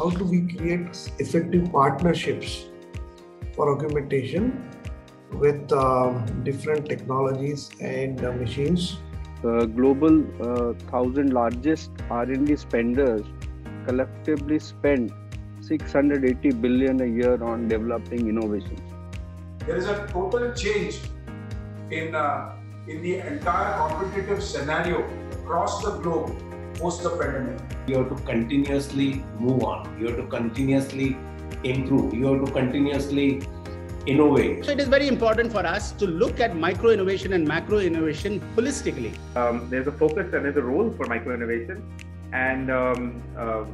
how do we create effective partnerships for augmentation with um, different technologies and uh, machines. Uh, global uh, thousand largest R&D spenders collectively spend 680 billion a year on developing innovations. There is a total change in uh, in the entire competitive scenario across the globe post the pandemic. You have to continuously move on. You have to continuously improve. You have to continuously innovate. So it is very important for us to look at micro innovation and macro innovation holistically. Um, there's a focus and there's a role for micro innovation, and um, uh,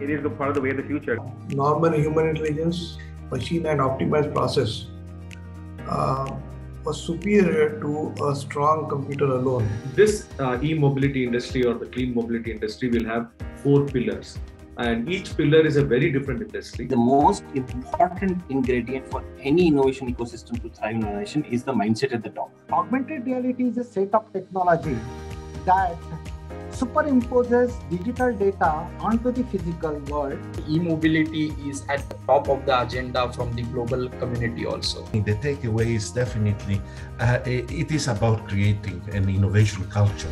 it is a part of the way of the future. Normal human intelligence, machine and optimized process uh, was superior to a strong computer alone. This uh, e-mobility industry or the clean mobility industry will have four pillars and each pillar is a very different industry. The most important ingredient for any innovation ecosystem to thrive in innovation is the mindset at the top. Augmented reality is a set of technology that superimposes digital data onto the physical world. E-mobility is at the top of the agenda from the global community also. The takeaway is definitely uh, it is about creating an innovation culture.